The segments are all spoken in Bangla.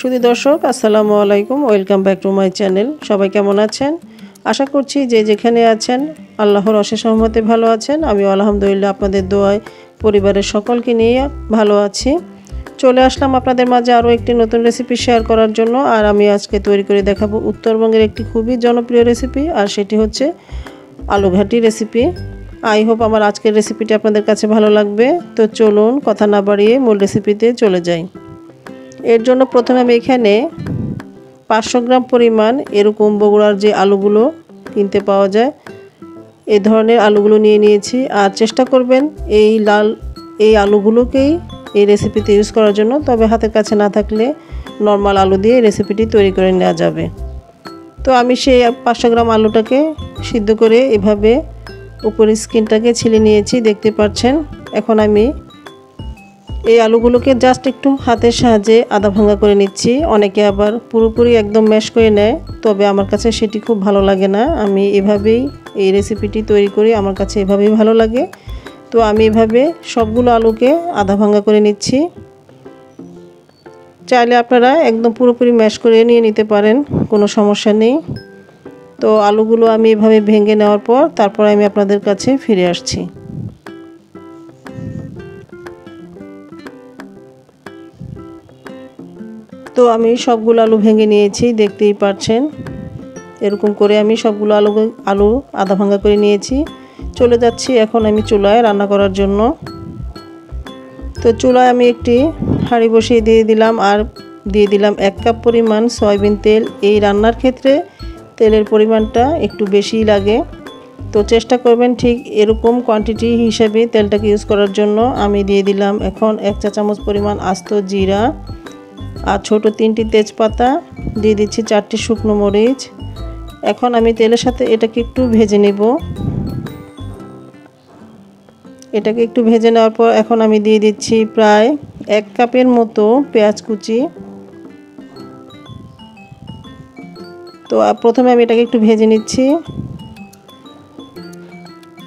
শুধু দর্শক, আসসালামু আলাইকুম, welcome back to my channel. সবাই কেমন আছেন? আশা করছি যে যেখানে আছেন, আল্লাহর অশেষ সহমতে ভালো আছেন। আমি আলহামদুলিল্লাহ আপনাদের দোয়ায় পরিবারের সকলকে নিয়ে ভালো আছি। চলে আসলাম আপনাদের মাঝে আরও একটি নতুন রেসিপি শেয়ার করার জন্য। আর আমি আজকে তৈরি করে দেখাবো উত্তরবঙ্গের একটি খুবই জনপ্রিয় রেসিপি আর সেটি হচ্ছে আলু ঘাটি রেসিপি আই হোপ আমার আজকের রেসিপিটি আপনাদের কাছে ভালো লাগবে। তো চলুন, কথা না বাড়িয়ে মূল রেসিপিতে চলে যাই। এর জন্য প্রথমে আমি এখানে পাঁচশো গ্রাম পরিমাণ এরকম বগুড়ার যে আলুগুলো কিনতে পাওয়া যায়, এ ধরনের আলুগুলো নিয়ে নিয়েছি। আর চেষ্টা করবেন এই লাল, এই আলুগুলোকেই এই রেসিপিতে ইউজ করার জন্য, তবে হাতের কাছে না থাকলে নর্মাল আলু দিয়ে রেসিপিটি তৈরি করে নেওয়া যাবে। তো আমি সেই পাঁচশো গ্রাম আলুটাকে সিদ্ধ করে এভাবে উপরের স্কিনটাকে ছিলে নিয়েছি, দেখতে পাচ্ছেন। এখন আমি এই আলুগুলোকে জাস্ট একটু হাতের সাহায্যে আদা ভাঙা করে নিচ্ছি। অনেকে আবার পুরোপুরি একদম ম্যাশ করে নেয়, তবে আমার কাছে সেটি খুব ভালো লাগে না। আমি এভাবেই এই রেসিপিটি তৈরি করি, আমার কাছে এভাবেই ভালো লাগে। তো আমি এভাবে সবগুলো আলুকে আধা ভাঙা করে নিচ্ছি। চাইলে আপনারা একদম পুরোপুরি ম্যাশ করে নিয়ে নিতে পারেন, কোনো সমস্যা নেই। তো আলুগুলো আমি এভাবে ভেঙে নেওয়ার পর তারপর আমি আপনাদের কাছে ফিরে আসছি। তো আমি সবগুলো আলু ভেঙে নিয়েছি, দেখতেই পাচ্ছেন এরকম করে আমি সবগুলো আলু আলু আধা ভাঙা করে নিয়েছি। চলে যাচ্ছি এখন আমি চুলায় রান্না করার জন্য। তো চুলায় আমি একটি হাঁড়ি বসিয়ে দিয়ে দিলাম আর দিয়ে দিলাম এক কাপ পরিমাণ সয়াবিন তেল। এই রান্নার ক্ষেত্রে তেলের পরিমাণটা একটু বেশিই লাগে। তো চেষ্টা করবেন ঠিক এরকম কোয়ান্টিটি হিসেবে তেলটাকে ইউজ করার জন্য। আমি দিয়ে দিলাম এখন এক চা চামচ পরিমাণ আস্ত জিরা। আর ছোট তিনটি তেজপাতা, দিয়ে দিচ্ছি চারটি শুকনো মরিচ। এখন আমি তেলের সাথে এটাকে একটু ভেজে নেব। এটাকে একটু ভেজে নেওয়ার পর এখন আমি দিয়ে দিচ্ছি প্রায় এক কাপের মতো পেঁয়াজ কুচি। তো প্রথমে আমি এটাকে একটু ভেজে নিচ্ছি।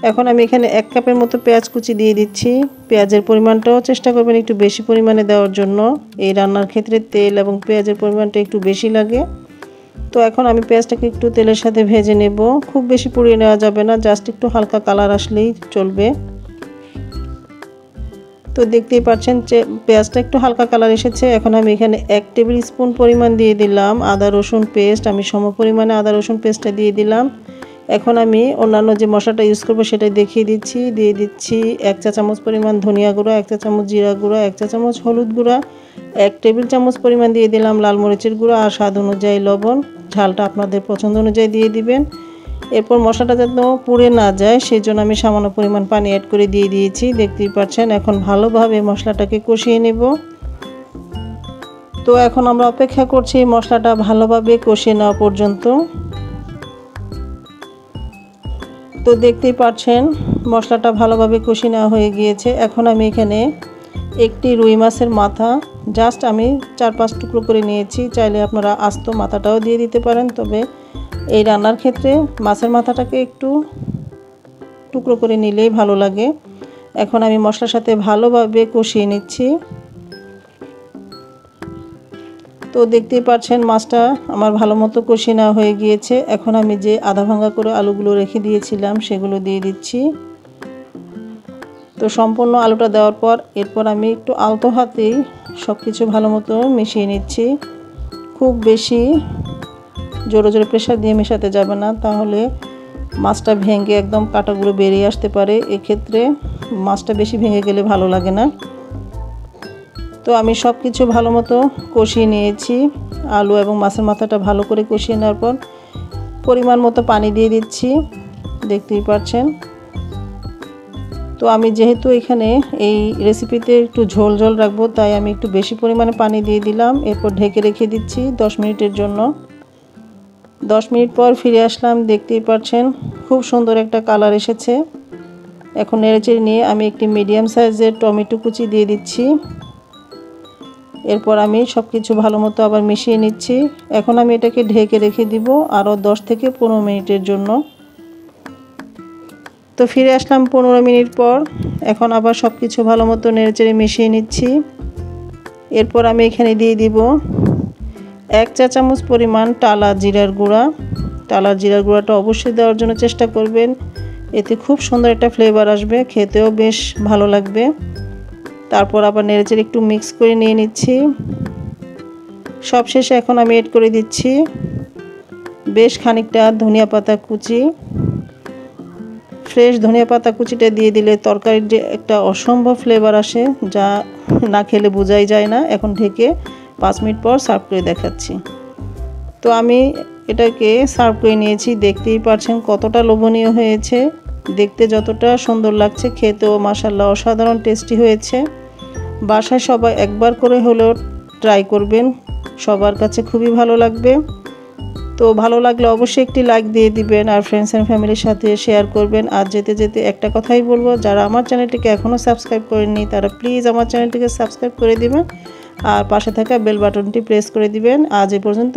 এখন আমি এখানে এক কাপের মতো পেঁয়াজ কুচি দিয়ে দিচ্ছি। পেঁয়াজের পরিমাণটাও চেষ্টা করবেন একটু বেশি পরিমাণে দেওয়ার জন্য। এই রান্নার ক্ষেত্রে তেল এবং পেঁয়াজের পরিমাণটা একটু বেশি লাগে। তো এখন আমি পেঁয়াজটাকে একটু তেলের সাথে ভেজে নেব। খুব বেশি পুড়িয়ে নেওয়া যাবে না, জাস্ট একটু হালকা কালার আসলেই চলবে। তো দেখতেই পাচ্ছেন যে পেঁয়াজটা একটু হালকা কালার এসেছে। এখন আমি এখানে এক টেবিল স্পুন পরিমাণ দিয়ে দিলাম। আদা রসুন পেস্ট, আমি সম পরিমাণে আদা রসুন পেস্টটা দিয়ে দিলাম। এখন আমি অন্যান্য যে মশলাটা ইউজ করব সেটাই দেখিয়ে দিচ্ছি। দিয়ে দিচ্ছি এক চা চামচ পরিমাণ ধনিয়া গুঁড়া, এক চা চামচ জিরা গুঁড়া, এক চা চামচ হলুদ গুঁড়া, এক টেবিল চামচ পরিমাণ দিয়ে দিলাম লাল মরিচের গুঁড়া আর স্বাদ অনুযায়ী লবণ। ঝালটা আপনাদের পছন্দ অনুযায়ী দিয়ে দিবেন। এরপর মশলাটা যেন পুড়ে না যায় সেই জন্য আমি সামান্য পরিমাণ পানি অ্যাড করে দিয়ে দিয়েছি। দেখতেই পাচ্ছেন, এখন ভালোভাবে মশলাটাকে কষিয়ে নেব। তো এখন আমরা অপেক্ষা করছি মশলাটা ভালোভাবে কষিয়ে নেওয়া পর্যন্ত। তো দেখতেই পাচ্ছেন, মশলাটা ভালোভাবে কষি নেওয়া হয়ে গিয়েছে। এখন আমি এখানে একটি রুই মাছের মাথা, জাস্ট আমি চার পাঁচ টুকরো করে নিয়েছি। চাইলে আপনারা আস্ত মাথাটাও দিয়ে দিতে পারেন, তবে এই রান্নার ক্ষেত্রে মাছের মাথাটাকে একটু টুকরো করে নিলেই ভালো লাগে। এখন আমি মশলার সাথে ভালোভাবে কষিয়ে নিচ্ছি। তো দেখতেই পাচ্ছেন মাছটা আমার ভালো মতো কষিয়ে না হয়ে গিয়েছে। এখন আমি যে আধা ভাঙা করে আলুগুলো রেখে দিয়েছিলাম, সেগুলো দিয়ে দিচ্ছি। তো সম্পূর্ণ আলুটা দেওয়ার পর এরপর আমি একটু আলতো হাতেই সব কিছু ভালো মতো মিশিয়ে নিচ্ছি। খুব বেশি জোরে জোরে প্রেশার দিয়ে মেশাতে যাবে না, তাহলে মাছটা ভেঙে একদম কাটাগুলো বেরিয়ে আসতে পারে। এক্ষেত্রে মাছটা বেশি ভেঙে গেলে ভালো লাগে না। তো আমি সব কিছু ভালো মতো কষিয়ে নিয়েছি। আলু এবং মাছের মাথাটা ভালো করে কষিয়ে নেওয়ার পর পরিমাণ মতো পানি দিয়ে দিচ্ছি। দেখতেই পাচ্ছেন তো আমি যেহেতু এখানে এই রেসিপিতে একটু ঝোল ঝোল রাখব, তাই আমি একটু বেশি পরিমাণে পানি দিয়ে দিলাম। এরপর ঢেকে রেখে দিচ্ছি দশ মিনিটের জন্য। দশ মিনিট পর ফিরে আসলাম, দেখতেই পাচ্ছেন খুব সুন্দর একটা কালার এসেছে। এখন নেড়েচেড়ে নিয়ে আমি একটি মিডিয়াম সাইজের টমেটো কুচি দিয়ে দিচ্ছি। এরপর আমি সব কিছু ভালো মতো আবার মিশিয়ে নিচ্ছি। এখন আমি এটাকে ঢেকে রেখে দিব আরও দশ থেকে পনেরো মিনিটের জন্য। তো ফিরে আসলাম পনেরো মিনিট পর। এখন আবার সব কিছু ভালো মতো নেড়েচেড়ে মিশিয়ে নিচ্ছি। এরপর আমি এখানে দিয়ে দিব এক চা চামচ পরিমাণ টালা জিরার গুঁড়া। টালা জিরার গুঁড়াটা অবশ্যই দেওয়ার জন্য চেষ্টা করবেন। এতে খুব সুন্দর একটা ফ্লেভার আসবে, খেতেও বেশ ভালো লাগবে। তারপর আবার নেড়েচেড়ে একটু মিক্স করে নিয়ে নিচ্ছি। সবশেষে এখন আমি এড করে দিচ্ছি বেশ খানিকটা ধনিয়া পাতা কুচি। ফ্রেশ ধনিয়া পাতা কুচিটা দিয়ে দিলে তরকারির যে একটা অসম্ভব ফ্লেভার আসে, যা না খেলে বোঝাই যায় না। এখন ঢেকে পাঁচ মিনিট পর সার্ভ করে দেখাচ্ছি। তো আমি এটাকে সার্ভ করে নিয়েছি, দেখতেই পারছেন কতটা লোভনীয় হয়েছে। দেখতে যতটা সুন্দর লাগছে, খেতেও মাসাল্লাহ অসাধারণ টেস্টি হয়েছে। বাসায় সবাই একবার করে হলেও ট্রাই করবেন, সবার কাছে খুবই ভালো লাগবে। তো ভালো লাগলে অবশ্যই একটি লাইক দিয়ে দিবেন আর ফ্রেন্ডস অ্যান্ড ফ্যামিলির সাথে শেয়ার করবেন। আর যেতে যেতে একটা কথাই বলব, যারা আমার চ্যানেলটিকে এখনও সাবস্ক্রাইব করেননি, তারা প্লিজ আমার চ্যানেলটিকে সাবস্ক্রাইব করে দিবেন। আর পাশে থাকা বেল বাটনটি প্রেস করে দিবেন। আজ এ পর্যন্ত